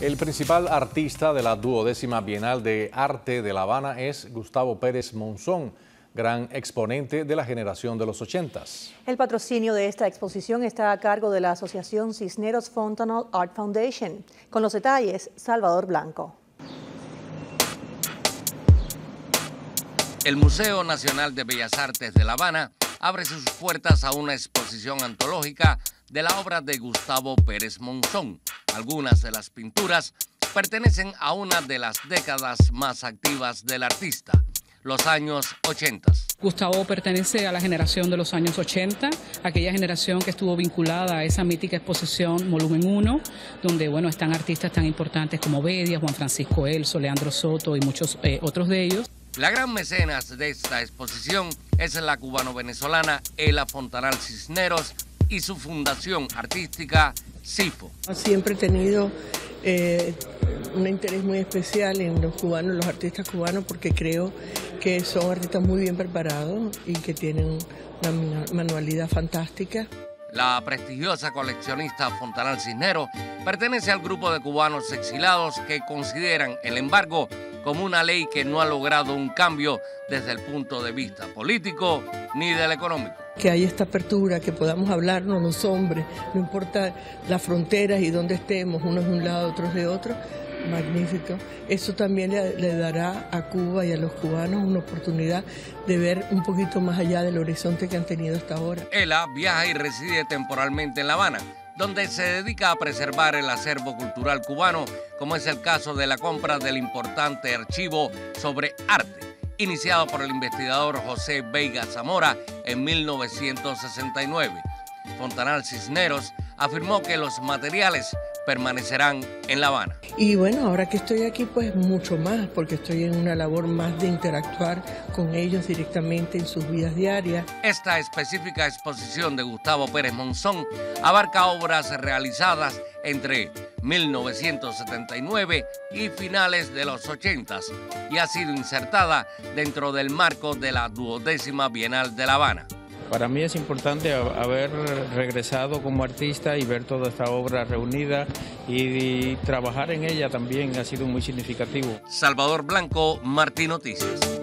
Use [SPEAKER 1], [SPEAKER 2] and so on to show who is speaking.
[SPEAKER 1] El principal artista de la duodécima Bienal de Arte de La Habana es Gustavo Pérez Monzón, gran exponente de la generación de los ochentas.
[SPEAKER 2] El patrocinio de esta exposición está a cargo de la Asociación Cisneros Fontanal Art Foundation. Con los detalles, Salvador Blanco.
[SPEAKER 3] El Museo Nacional de Bellas Artes de La Habana abre sus puertas a una exposición antológica de la obra de Gustavo Pérez Monzón. Algunas de las pinturas pertenecen a una de las décadas más activas del artista, los años 80.
[SPEAKER 4] Gustavo pertenece a la generación de los años 80, aquella generación que estuvo vinculada a esa mítica exposición Volumen 1, donde bueno, están artistas tan importantes como Bedia, Juan Francisco Elso, Leandro Soto y muchos eh, otros de ellos.
[SPEAKER 3] La gran mecenas de esta exposición es la cubano-venezolana Ela Fontanal Cisneros y su fundación artística CIFO.
[SPEAKER 5] Siempre he tenido eh, un interés muy especial en los cubanos, los artistas cubanos, porque creo que son artistas muy bien preparados y que tienen una manualidad fantástica.
[SPEAKER 3] La prestigiosa coleccionista Fontanal Cisneros pertenece al grupo de cubanos exilados que consideran el embargo como una ley que no ha logrado un cambio desde el punto de vista político ni del económico.
[SPEAKER 5] Que haya esta apertura, que podamos hablarnos los hombres, no importa las fronteras y dónde estemos, unos de un lado, otros de otro, magnífico. Eso también le, dará a Cuba y a los cubanos una oportunidad de ver un poquito más allá del horizonte que han tenido hasta ahora.
[SPEAKER 3] Ella viaja y reside temporalmente en La Habana donde se dedica a preservar el acervo cultural cubano, como es el caso de la compra del importante archivo sobre arte, iniciado por el investigador José Veiga Zamora en 1969. Fontanal Cisneros afirmó que los materiales permanecerán en La Habana.
[SPEAKER 5] Y bueno, ahora que estoy aquí, pues mucho más, porque estoy en una labor más de interactuar con ellos directamente en sus vidas diarias.
[SPEAKER 3] Esta específica exposición de Gustavo Pérez Monzón abarca obras realizadas entre 1979 y finales de los 80 y ha sido insertada dentro del marco de la duodécima Bienal de La Habana.
[SPEAKER 6] Para mí es importante haber regresado como artista y ver toda esta obra reunida y, trabajar en ella también ha sido muy significativo.
[SPEAKER 3] Salvador Blanco, Martín Noticias.